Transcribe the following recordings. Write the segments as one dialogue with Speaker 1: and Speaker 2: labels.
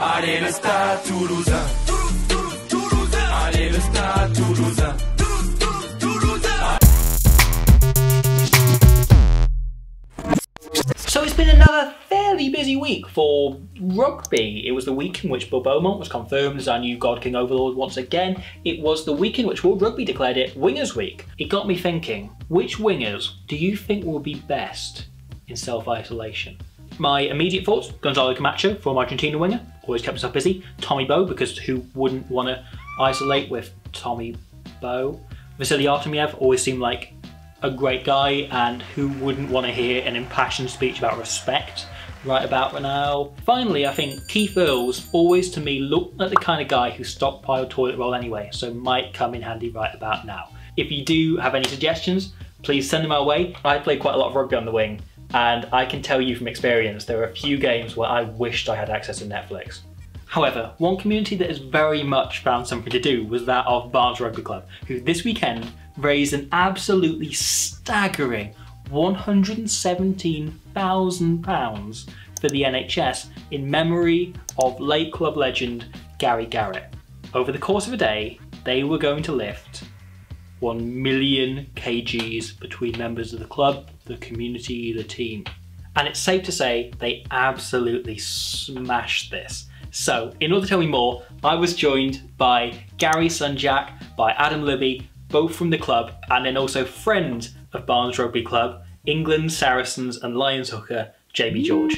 Speaker 1: Allez le stade toulousain.
Speaker 2: So it's been another fairly busy week for rugby. It was the week in which Bill Beaumont was confirmed as our new God King Overlord once again. It was the week in which World Rugby declared it Wingers Week. It got me thinking, which wingers do you think will be best in self-isolation? My immediate thoughts, Gonzalo Camacho, former Argentina winger, always kept himself busy. Tommy Bowe, because who wouldn't want to isolate with Tommy Bowe? Vasily Artemyev always seemed like a great guy and who wouldn't want to hear an impassioned speech about respect right about now. Finally, I think Keith Earls always to me looked like the kind of guy who stockpiled toilet roll anyway, so might come in handy right about now. If you do have any suggestions, please send them our way. I play quite a lot of rugby on the wing, and I can tell you from experience there are a few games where I wished I had access to Netflix. However, one community that has very much found something to do was that of Barnes Rugby Club, who this weekend raised an absolutely staggering £117,000 for the NHS in memory of late club legend Gary Garrett. Over the course of a day, they were going to lift 1 million kgs between members of the club, the community, the team. And it's safe to say they absolutely smashed this. So, in order to tell me more, I was joined by Gary Sunjack, by Adam Libby, both from the club, and then also friend of Barnes Rugby Club, England, Saracens, and Lions hooker, Jamie George.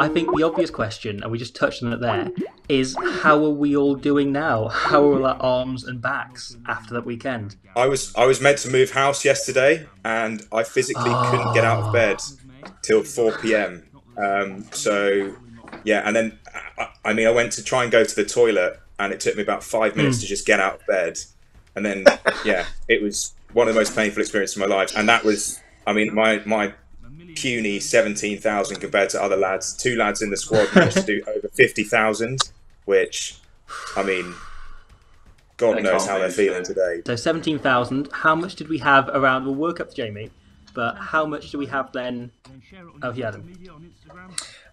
Speaker 2: I think the obvious question, and we just touched on it there, is how are we all doing now? How are our arms and backs after that weekend?
Speaker 3: I was I was meant to move house yesterday, and I physically couldn't get out of bed till 4 p.m. Um, so yeah, and then I, I mean I went to try and go to the toilet, and it took me about five minutes to just get out of bed, and then yeah, it was one of the most painful experiences of my life, and that was I mean my my puny 17,000 compared to other lads. Two lads in the squad managed to do over 50,000, which, I mean, God
Speaker 4: They
Speaker 3: knows how they're feeling today.
Speaker 2: So 17,000. How much did we have around? We'll work up to Jamie, but how much do we have then? Oh, yeah,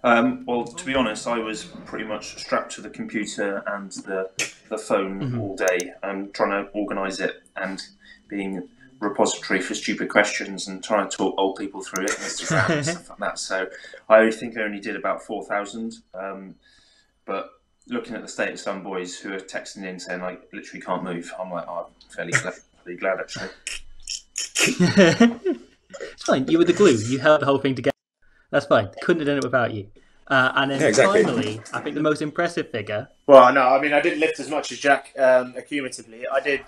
Speaker 4: Um, well, to be honest, I was pretty much strapped to the computer and the the phone all day, um, trying to organise it and being repository for stupid questions and trying to talk old people through it and Instagram and stuff like that. So I think I only did about four thousand. Um, but looking at the state of some boys who are texting in saying like literally can't move, I'm like, oh, I'm fairly glad, fairly glad actually.
Speaker 2: it's fine. You were the glue. You held the whole thing together. That's fine. Couldn't have done it without you. Uh, and then
Speaker 3: Yeah, exactly.
Speaker 2: finally, I think the most impressive figure.
Speaker 5: Well, no, I mean, I didn't lift as much as Jack um, accumulatively. I did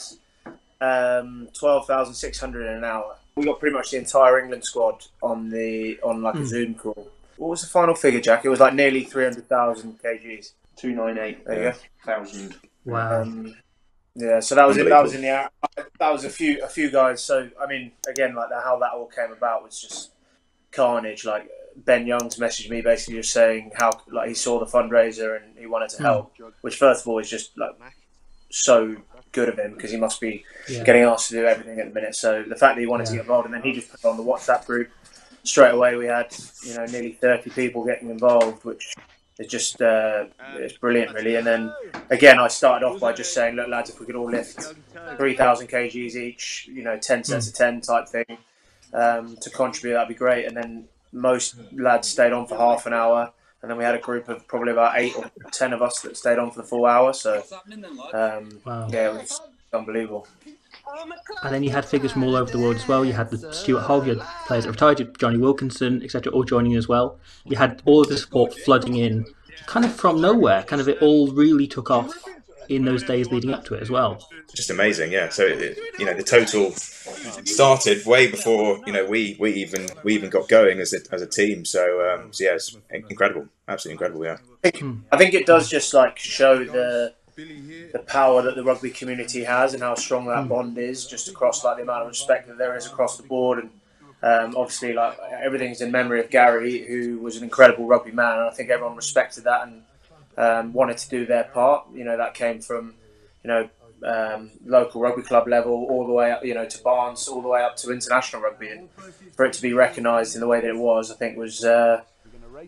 Speaker 5: um, twelve thousand six hundred in an hour. We got pretty much the entire England squad on the on like a Zoom call. What was the final figure, Jack? It was like nearly three hundred thousand kgs.
Speaker 4: Two nine eight
Speaker 5: There you go.
Speaker 4: thousand.
Speaker 2: Wow.
Speaker 5: Um, yeah, so that was it. That was in the hour. That was a few a few guys. So I mean, again, like that, how that all came about was just carnage. Like Ben Youngs messaged me basically just saying how like he saw the fundraiser and he wanted to help, which first of all is just like so good of him because he must be
Speaker 2: Yeah.
Speaker 5: getting asked to do everything at the minute. So the fact that he wanted to get involved and then he just put on the WhatsApp group straight away. We had you know nearly thirty people getting involved, which is just uh, it's brilliant really. And then again, I started off by just saying, look lads, if we could all lift three thousand kgs each, you know, ten sets of ten type thing um, to contribute, that'd be great. And then most lads stayed on for half an hour. And then we had a group of probably about eight or ten of us that stayed on for the full hour. So, um,
Speaker 2: Wow.
Speaker 5: yeah, it was unbelievable.
Speaker 2: And then you had figures from all over the world as well. You had the Stuart Hogg, you had players that retired, Jonny Wilkinson, etc., all joining as well. You had all of the support flooding in, kind of from nowhere. Kind of it all really took off in those days leading up to it as well.
Speaker 3: Just amazing, yeah. So, it, you know, the total started way before, you know, we, we even we even got going as a, as a team. So, um, so, yeah, it's incredible. Absolutely incredible, yeah.
Speaker 5: I think it does just like show the the power that the rugby community has and how strong that bond is, just across like the amount of respect that there is across the board. And um, obviously, like everything's in memory of Gary, who was an incredible rugby man, and I think everyone respected that and um, wanted to do their part. You know, that came from you know um, local rugby club level all the way up, you know, to Barnes, all the way up to international rugby, and for it to be recognised in the way that it was, I think was. Uh,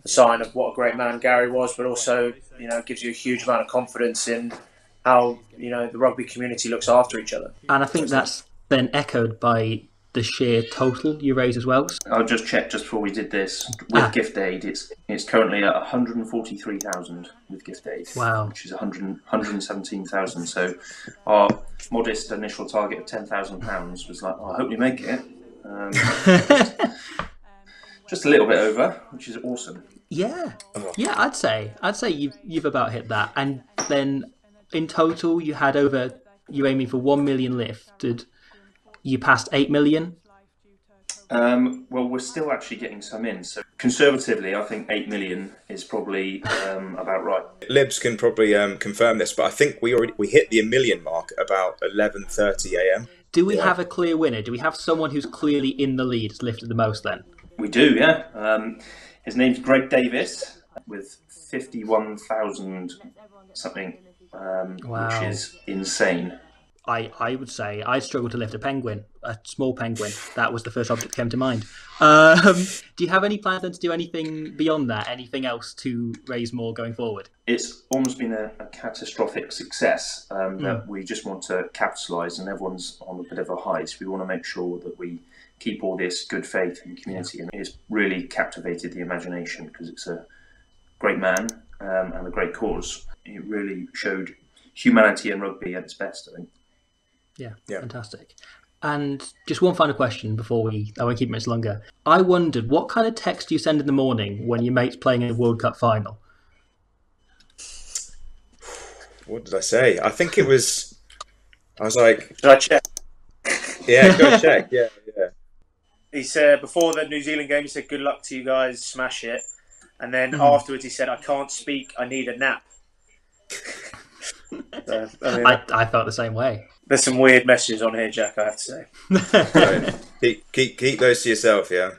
Speaker 5: a sign of what a great man Gary was, but also you know gives you a huge amount of confidence in how you know the rugby community looks after each other.
Speaker 2: And I think that's then echoed by the sheer total you raise as well.
Speaker 4: I'll just check just before we did this with
Speaker 2: Ah.
Speaker 4: gift aid. It's it's currently at 143,000 with gift aid,
Speaker 2: Wow.
Speaker 4: which is 100, 117,000. So our modest initial target of 10,000 pounds was like, oh, I hope we make it. Um, just a little bit over, which is awesome.
Speaker 2: Yeah, yeah, I'd say I'd say you've you've about hit that, and then in total you had over you aiming for one million lifted, you passed eight million.
Speaker 4: Um, well, we're still actually getting some in. So conservatively, I think 8 million is probably um, about right.
Speaker 3: Libs can probably um, confirm this, but I think we already we hit the a million mark about 11:30 a.m.
Speaker 2: Do we have a clear winner? Do we have someone who's clearly in the lead, has lifted the most? Then
Speaker 4: We do, yeah. Um, his name's Greg Davis with 51,000 something, um,
Speaker 2: Wow.
Speaker 4: which is insane.
Speaker 2: I I would say I struggled to lift a penguin, a small penguin. That was the first object that came to mind. Um, do you have any plans then to do anything beyond that? Anything else to raise more going forward?
Speaker 4: It's almost been a, a catastrophic success um,
Speaker 2: Hmm.
Speaker 4: that we just want to capitalise, and everyone's on a bit of a high. So we want to make sure that we keep all this good faith in the community, and it's really captivated the imagination because it's a great man um, and a great cause. It really showed humanity and rugby at its best, I think.
Speaker 2: Yeah,
Speaker 3: Yeah.
Speaker 2: fantastic. And just one final question before we, I won't keep it much longer. I wondered what kind of text do you send in the morning when your mate's playing in a World Cup final?
Speaker 3: What did I say? I think it was. I was like,
Speaker 5: Did I check?
Speaker 3: yeah, go check. Yeah, yeah.
Speaker 5: He said before the New Zealand game, he said, "Good luck to you guys, smash it." And then
Speaker 2: Hmm.
Speaker 5: afterwards, he said, "I can't speak. I need a nap." So, I mean,
Speaker 2: I, I felt the same way.
Speaker 5: There's some weird messages on here, Jack. I have to say.
Speaker 3: So, keep keep keep those to yourself. Yeah.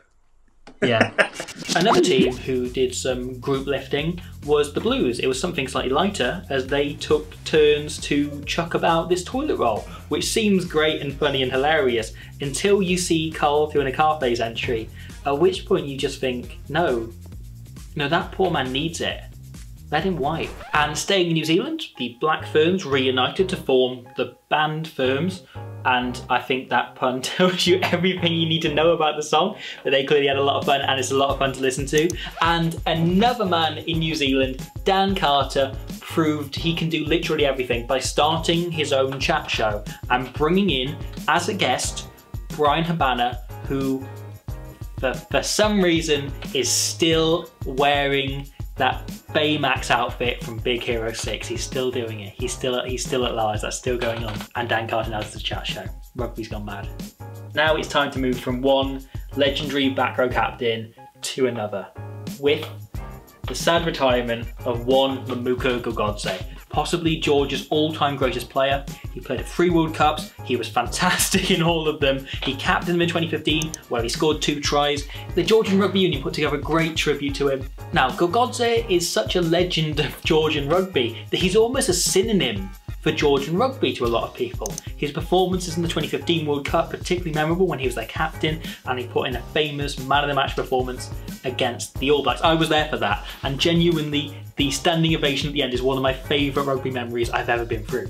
Speaker 2: Yeah. Another team who did some group lifting was the Blues. It was something slightly lighter as they took turns to chuck about this toilet roll, which seems great and funny and hilarious until you see Carl doing a Carface entry, at which point you just think, no, no, that poor man needs it. Let him wipe. And staying in New Zealand, the Black Ferns reunited to form the Band Ferns. And I think that pun tells you everything you need to know about the song. But they clearly had a lot of fun and it's a lot of fun to listen to. And another man in New Zealand, Dan Carter, proved he can do literally everything by starting his own chat show and bringing in as a guest Bryan Habana, who for, for some reason is still wearing that Baymax outfit from Big Hero 6. He's still doing it. He's still he's still at large. That's still going on. And Dan Carter now does the chat show. Rugby's gone mad. Now it's time to move from one legendary back row captain to another with the sad retirement of one Mamuka Gorgodze, possibly Georgia's all-time greatest player. He played at three World Cups. He was fantastic in all of them. He captained them in 2015, where he scored two tries. The Georgian Rugby Union put together a great tribute to him. Now, Gorgodze is such a legend of Georgian rugby that he's almost a synonym for Georgian rugby to a lot of people. His performances in the 2015 World Cup particularly memorable when he was their captain and he put in a famous man of the match performance against the All Blacks. I was there for that and genuinely the standing ovation at the end is one of my favourite rugby memories I've ever been through.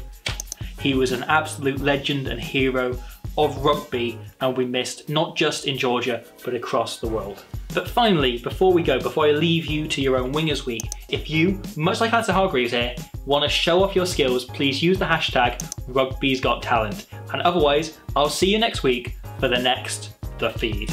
Speaker 2: He was an absolute legend and hero of rugby and we missed not just in Georgia but across the world. But finally, before we go, before I leave you to your own Wingers Week, if you, much like Answer Hargreaves here, want to show off your skills, please use the hashtag Rugby's Got Talent. And otherwise, I'll see you next week for the next The Feed.